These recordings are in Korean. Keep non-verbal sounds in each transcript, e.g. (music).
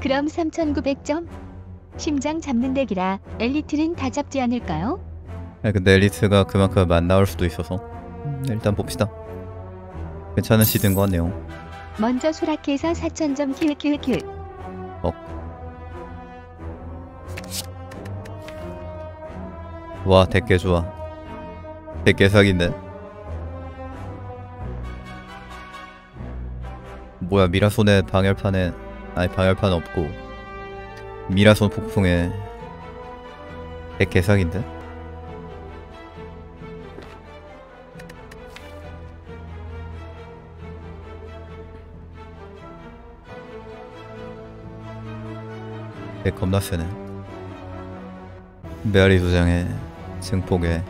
그럼 3900점? 심장 잡는 덱이라 엘리트는 다 잡지 않을까요? 아, 근데 엘리트가 그만큼 안 나올 수도 있어서 음, 일단 봅시다. 괜찮은 시드인 것 같네요. 먼저 소라케에서 4000점 키읔키읔키읔 와, 대게 좋아. 대게 사기인데. 뭐야, 미라손에 방열판에 아니 방열판 없고 미라손 폭풍에 대게 사기인데. 대 겁나 세네. 메아리 두 장에 증폭에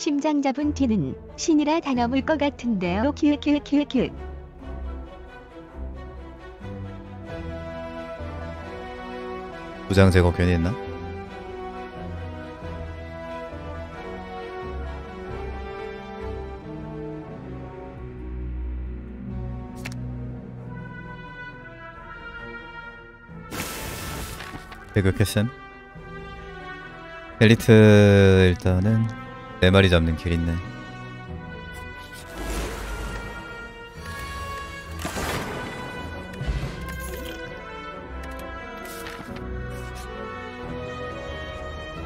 심장 잡은 뒤는 신이라 다 넘을 것 같은데요. 키읔키읔키읔키읔 부장 제거 괜히 했나? 배극했음 엘리트 일단은 네 마리 잡는 길 있네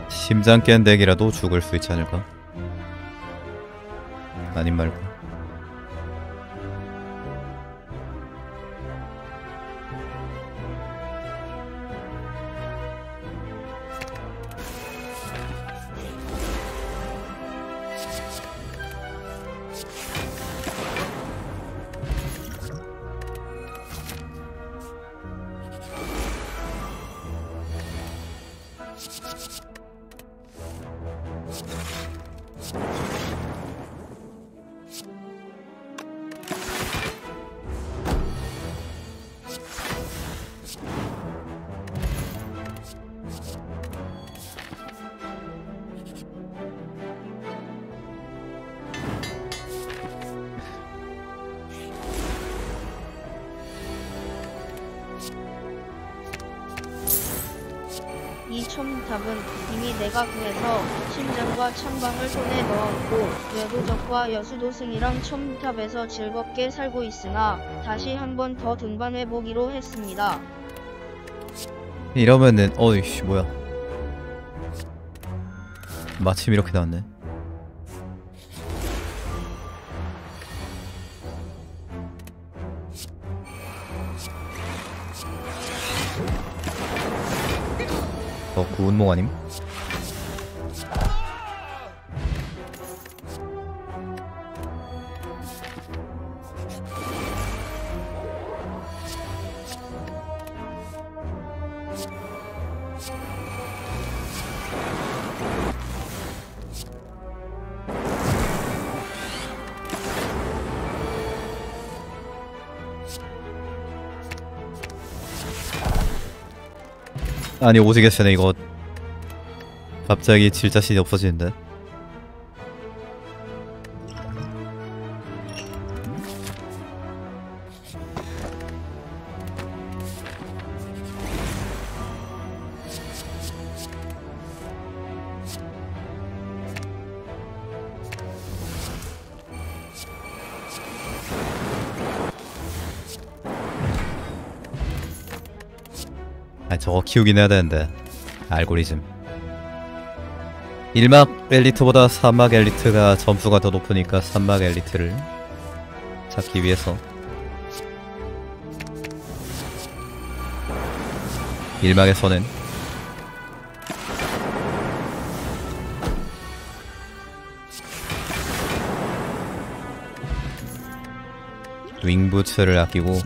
심장 깬 덱이라도 죽을 수 있지 않을까? 아님 말고 첨탑은 이미 내가 구해서 심장과 창방을 손에 넣었고 여도적과 여수도승이랑 첨탑에서 즐겁게 살고 있으나 다시 한 번 더 등반해 보기로 했습니다. 이러면은 어이씨 뭐야 마침 이렇게 나왔네 어 구운몽 아님? 아니 오지겠으네 이거. 갑자기 질 자신이 없어지는데 아 저거 키우긴 해야 되는데. 알고리즘. 1막 엘리트보다 3막 엘리트가 점수가 더 높으니까 3막 엘리트를 잡기 위해서. 1막에서는 윙부츠를 아끼고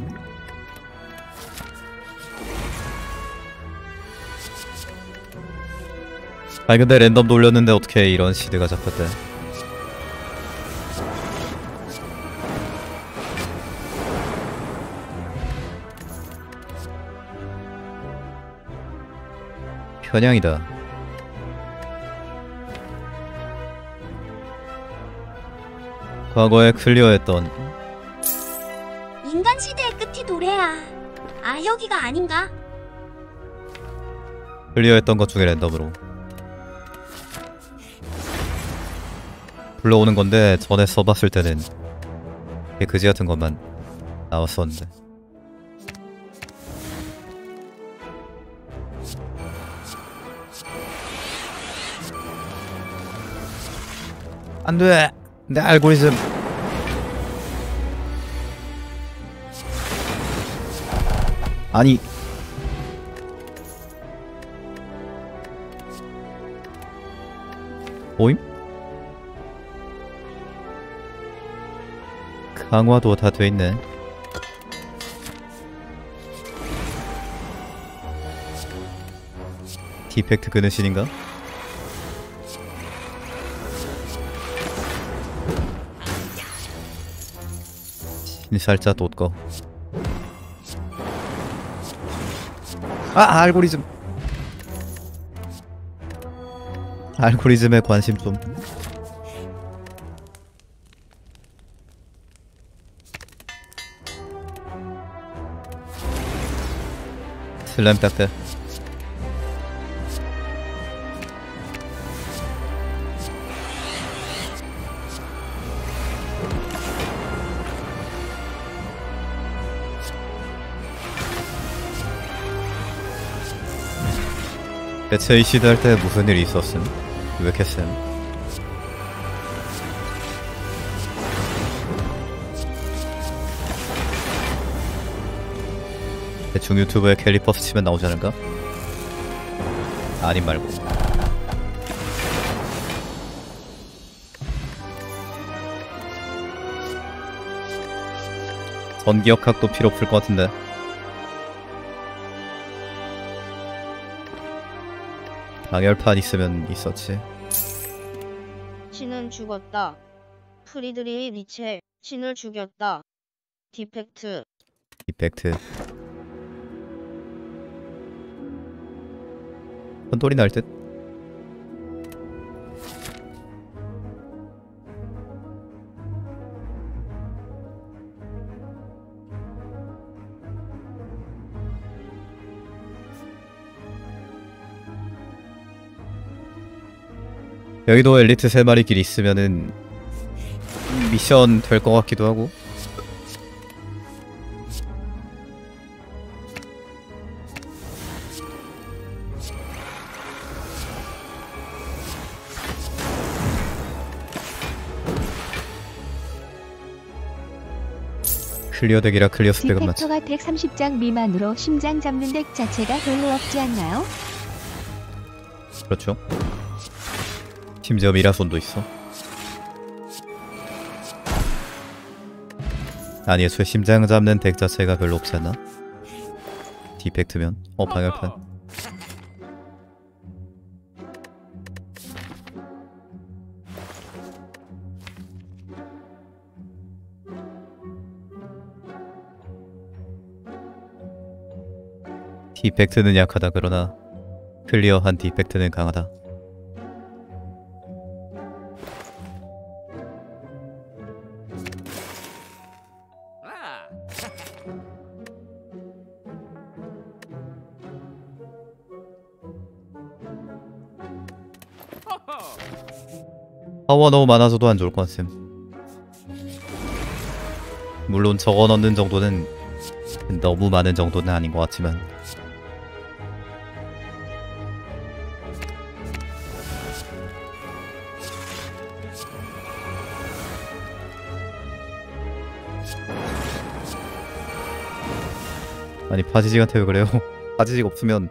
아니 근데 랜덤 돌렸는데 어떻게 이런 시드가 잡혔대? 편향이다. 과거에 클리어했던 인간 시대의 끝이 노래야. 아 여기가 아닌가? 클리어했던 것 중에 랜덤으로. 불러오는 건데 전에 써봤을 때는 개 그지 같은 것만 나왔었는데. 안돼. 내 알고리즘. 아니. 보임? 강화도 다 돼있네. 디펙트 그느신인가? 신살자 돋거. 아 알고리즘. 알고리즘에 관심 좀 슬램 딱대 대체 이 시대 할 때 무슨 일이 있었음? 왜 이렇 대충 유튜브에 캘리퍼스 치면 나오지 않을까? 아님 말고 전기역학도 필요 없을 것 같은데 방열판 있으면 있었지 신은 죽었다. 프리드리히 니체, 신을 죽였다. 디펙트, 이펙트 혼돌이 날 듯? 여기도 엘리트 3마리 길 있으면은 미션 될 것 같기도 하고 clear deck이라 clear 스펙은 맞지 디펙트가 130장 미만으로 심장 잡는 덱 자체가 별로 없지 않나요? 그렇죠. 심지어 미라손도 있어. 아니 애초에 심장 잡는 덱 자체가 별로 없지 않나? 디펙트면? 어 방열판 디펙트는 약하다 그러나 클리어한 디펙트는 강하다. 파워 너무 많아서도 안 좋을 것 같음. 물론 적어 넣는 정도는 너무 많은 정도는 아닌 것 같지만 아니 파지직한테 왜 그래요? (laughs) 파지직 없으면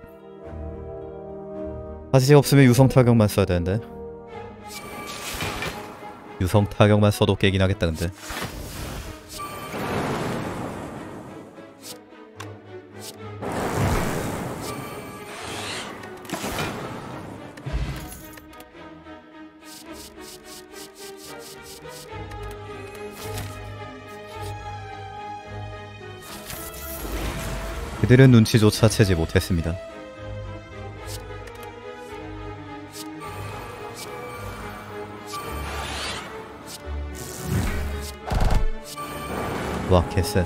파지직 없으면 유성 타격만 써야 되는데 유성 타격만 써도 깨긴 하겠다 근데 그들은 눈치조차 채지 못했습니다. 와 개쎄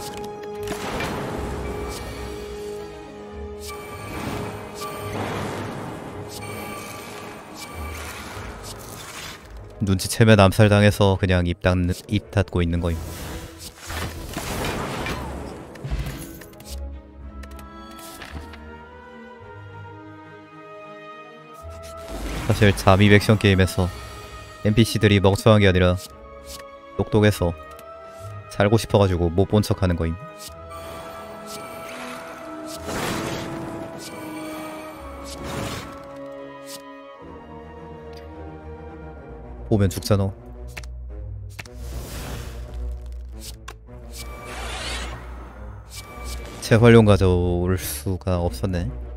눈치채면 암살당해서 그냥 입, 닫, 입 닫고 있는 거임 사실 잠입 액션 게임에서 NPC들이 멍청한 게 아니라 똑똑해서 살고 싶어가지고 못 본 척하는 거임. 보면 죽잖아. 재활용 가져올 수가 없었네.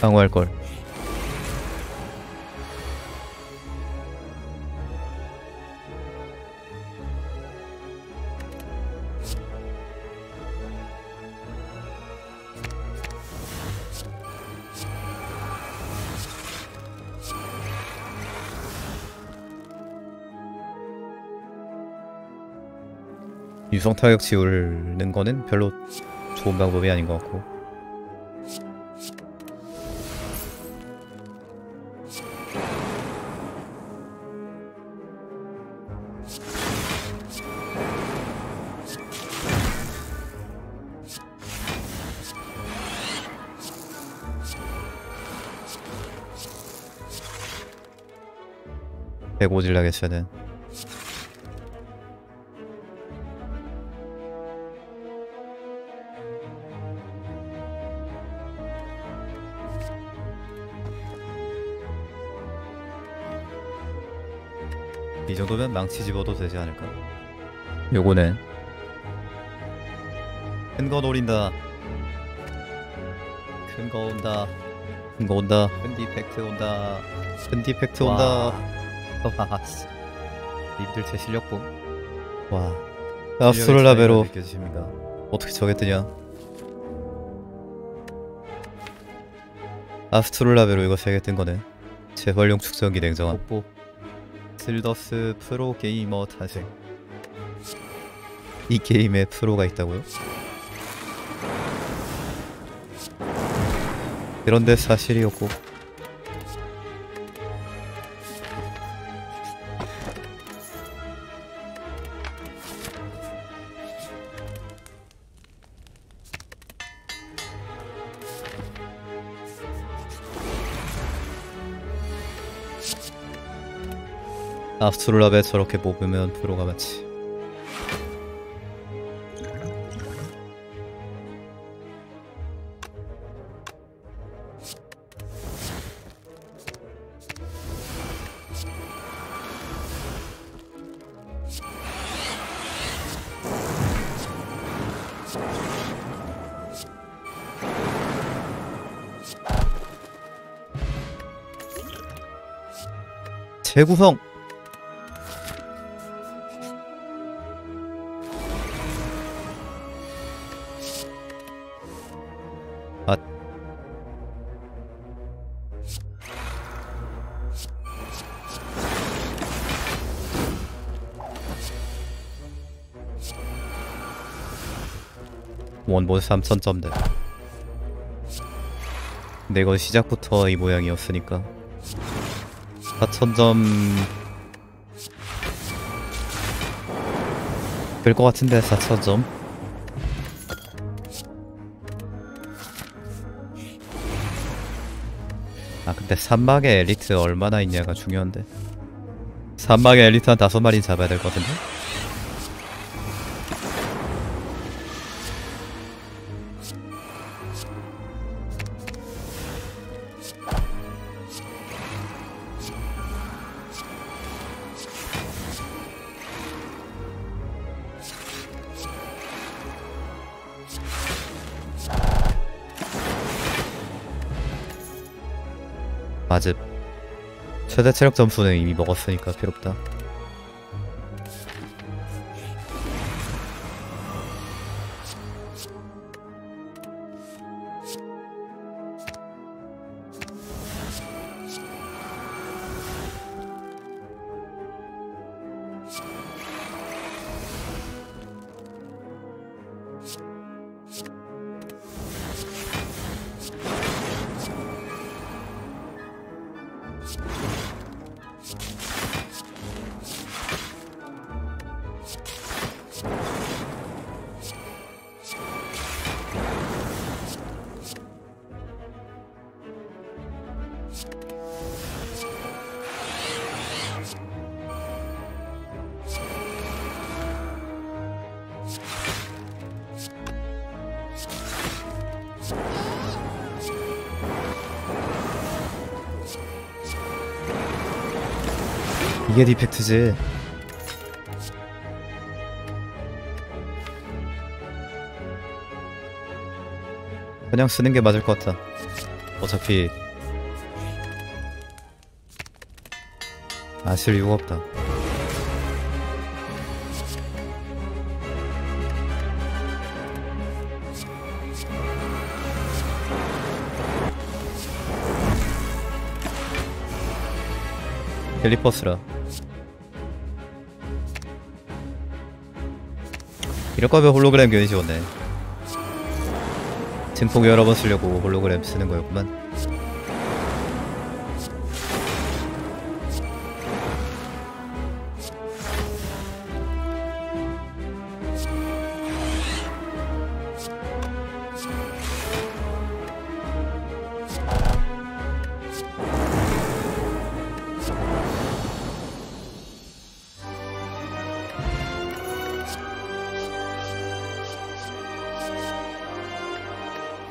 방어할 걸. 유성 타격 지우는 거는 별로 좋은 방법이 아닌 것 같고 배고질라겠어는. 이 정도면 망치 집어도 되지 않을까? 요거는 큰 거 노린다. 큰 거 온다. 큰 거 온다. 큰 디펙트 온다. 큰 디펙트 온다 와 씨. 님들 제 실력 봄. 와. 아스트롤라베로 느껴지십니까? 어떻게 저게 뜨냐? 아스트롤라베로 이거 세개 뜬 거네. 재활용 축성기 냉정함. 뽀뽀. 슬더스 프로 게이머 탄생. 이 게임에 프로가 있다고요? 그런데 사실이었고 아스트롤랍에 저렇게 뽑으면 프로가 맞지. 재구성 원본 3000점대 근데 이건 시작부터 이 모양이었으니까. 4000점. 될 것 같은데 4000점? 아 근데 산막에 엘리트 얼마나 있냐가 중요한데. 산막에 엘리트 한 다섯 마리 잡아야 될 것 같은데 맞음. 최대 체력 점수는 이미 먹었으니까 필요 없다. 이게 디펙트지. 그냥 쓰는 게 맞을 것 같아. 어차피 아실 이유가 없다. 헬리버스라. 이럴 거면 홀로그램 견이 좋네. 증폭 여러 번 쓰려고 홀로그램 쓰는 거였구만.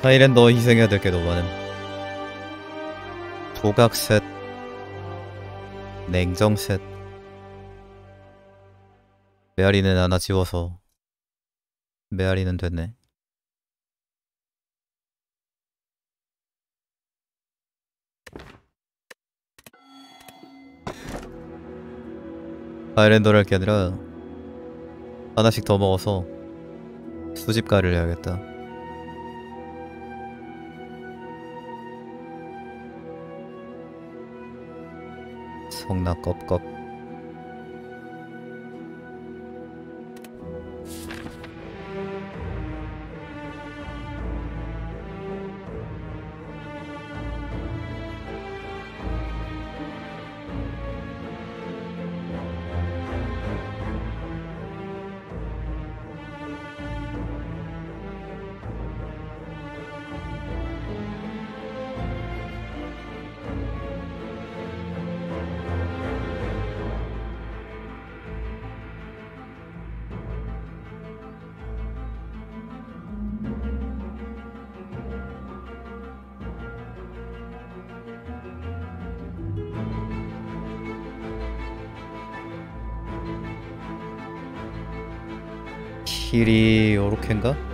하이랜더 희생해야 될 게 너무 많음. 조각셋, 냉정셋. 메아리는 하나 지워서 메아리는 됐네. 하이랜더를 할 게 아니라 하나씩 더 먹어서 수집가를 해야겠다. 성나 껍껍 킬이 요렇게인가?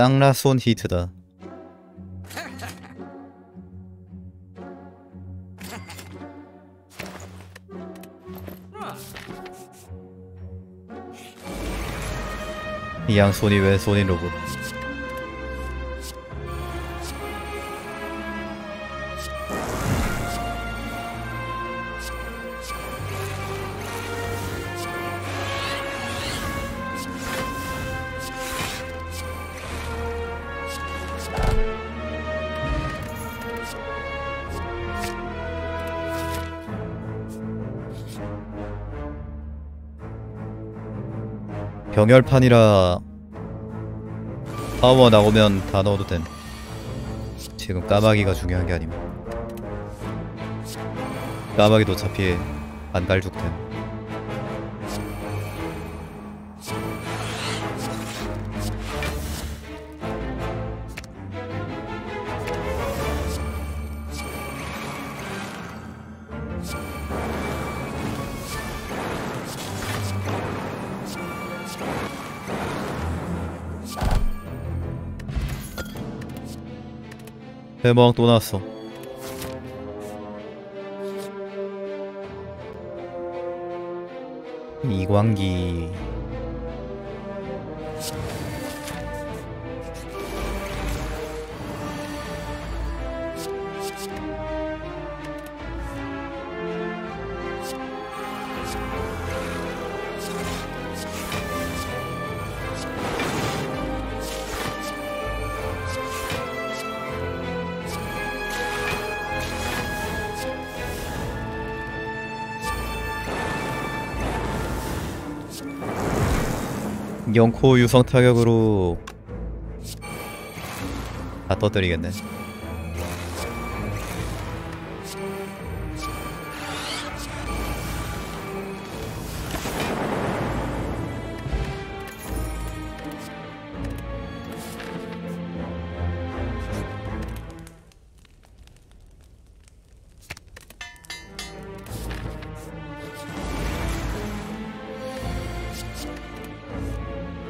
쌍라손 히트다. 이 양손이 왜 손인 로봇? 병열판이라 파워 나오면 다 넣어도 됨 지금 까마귀가 중요한 게 아님. 까마귀도 어차피 안 갈죽됨 대망 또 나왔어. 이광기 영코 유성 타격으로 다 떠뜨리겠네.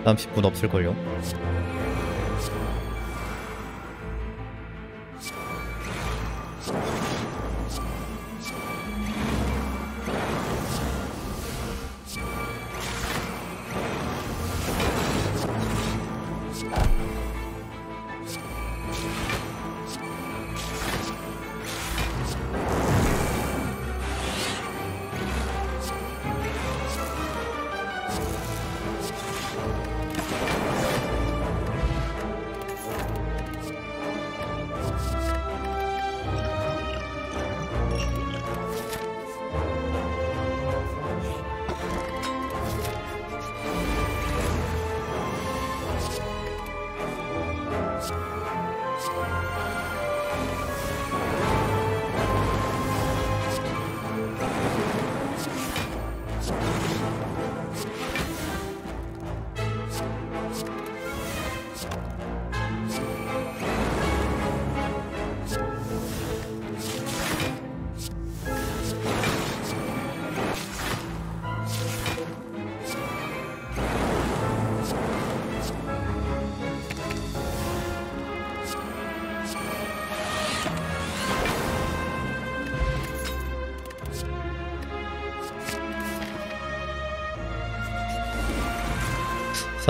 삼십 분 없을걸요?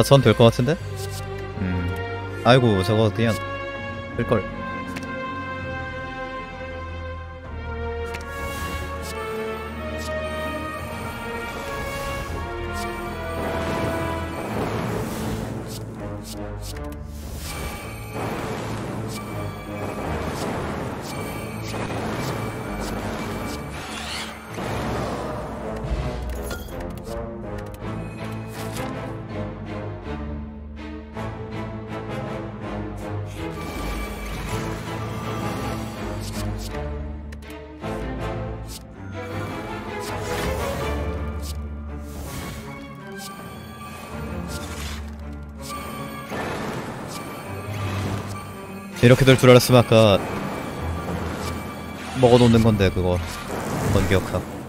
사천 될것 같은데? 음. 아이고 저거 그냥 될걸. 이렇게 될 줄 알았으면 아까 먹어놓는 건데 그거. 번기역학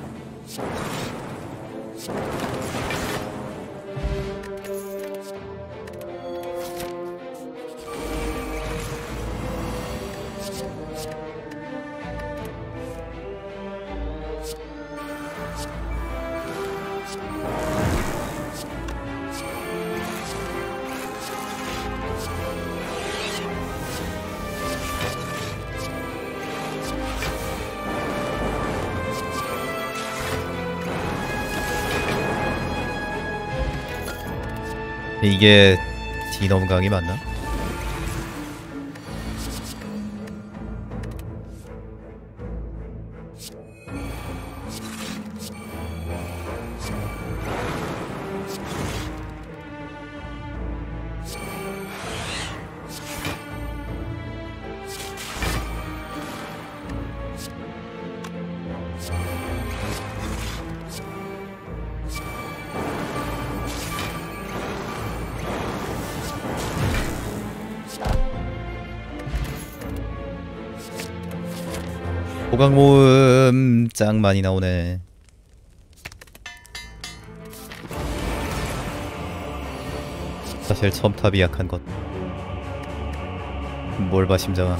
이게 디넘강이 맞나? 짱 많이 나오네. 사실 첨탑이 약한 것. 뭘봐 심장아.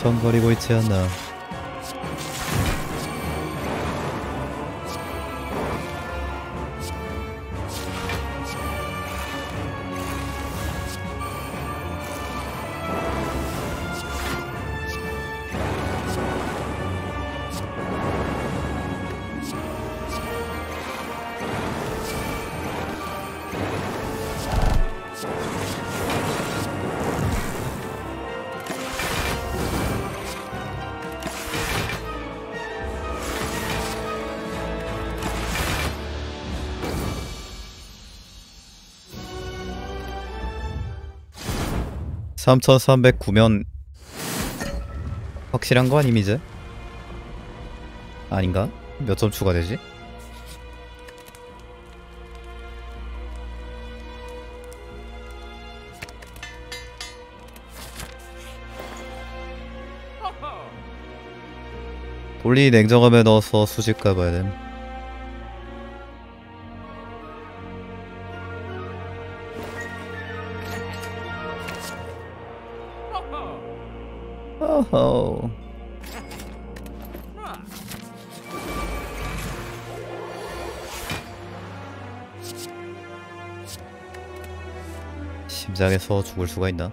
비청거리고 있지 않나. 삼천삼백 구면 확실한 거 아님 이제? 아닌가? 몇 점 추가되지? 돌리 냉정함에 넣어서 수집 가봐야 됨. 어허. 심장에서 죽을 수가 있나?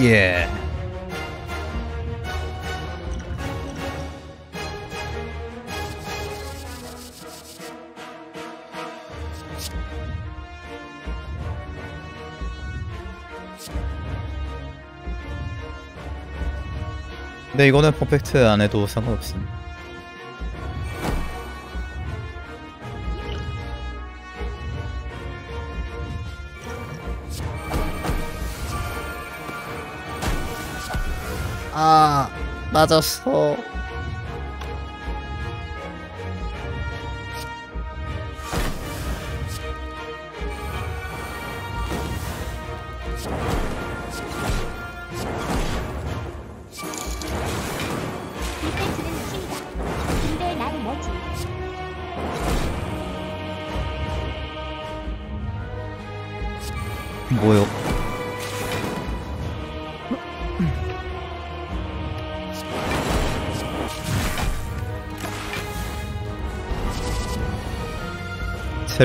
예. 근데 이거는 퍼펙트 안 해도 상관없음. 아, 맞았어.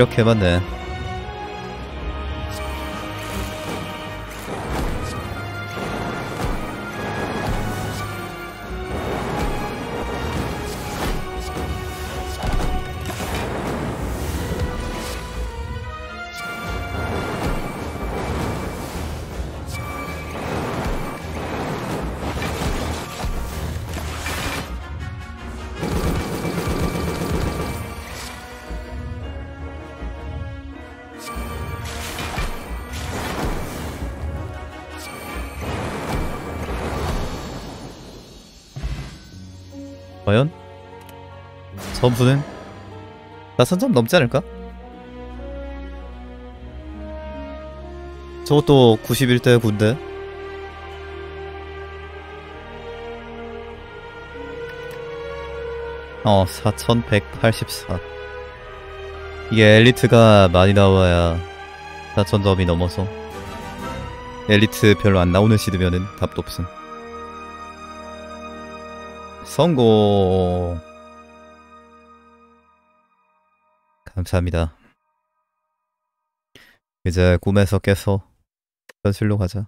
체력 개맞네. 점수는? 나 선점 넘지 않을까? 저것도 91대 9인데 어 4184 이게 엘리트가 많이 나와야 4000점이 넘어서 엘리트 별로 안 나오는 시드면은 답도 없음 성공 감사합니다. 이제 꿈에서 깨서 현실로 가자